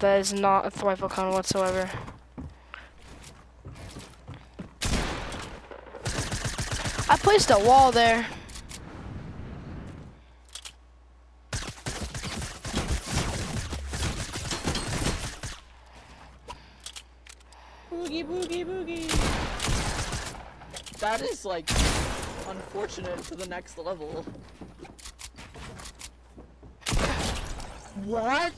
That is not a rifle cone whatsoever. I placed a wall there. Boogie, boogie, boogie. That is like unfortunate for the next level. What?